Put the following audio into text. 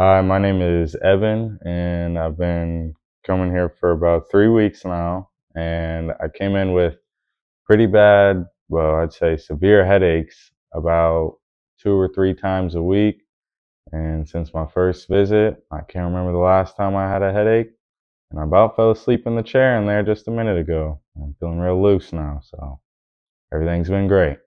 Hi, my name is Evan, and I've been coming here for about three weeks now. And I came in with pretty bad, well, I'd say severe headaches about two or three times a week. And since my first visit, I can't remember the last time I had a headache. And I about fell asleep in the chair in there just a minute ago. I'm feeling real loose now, so everything's been great.